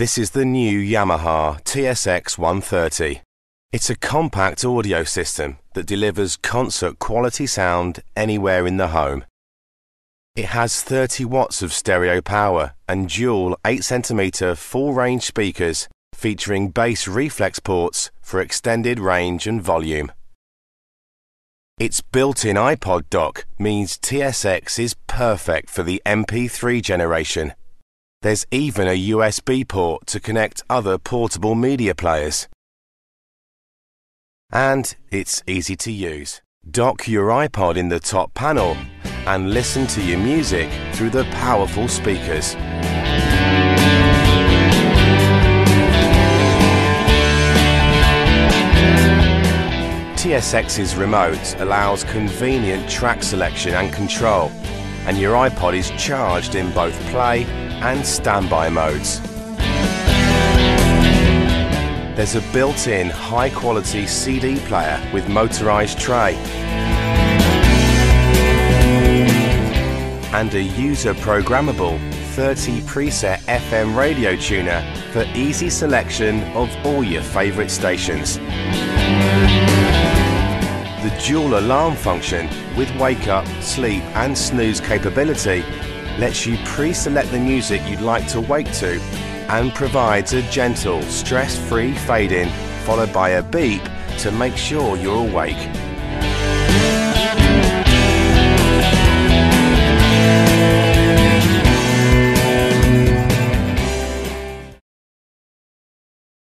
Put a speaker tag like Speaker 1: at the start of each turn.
Speaker 1: This is the new Yamaha TSX 130. It's a compact audio system that delivers concert quality sound anywhere in the home. It has 30 watts of stereo power and dual 8cm full range speakers featuring bass reflex ports for extended range and volume. Its built-in iPod dock means TSX is perfect for the MP3 generation. There's even a USB port to connect other portable media players. And it's easy to use. Dock your iPod in the top panel and listen to your music through the powerful speakers. TSX's remote allows convenient track selection and control, and your iPod is charged in both play and standby modes. There's a built-in high-quality CD player with motorized tray and a user-programmable 30 preset FM radio tuner for easy selection of all your favorite stations. The dual alarm function with wake up, sleep and snooze capability lets you pre-select the music you'd like to wake to and provides a gentle, stress-free fade-in followed by a beep to make sure you're awake.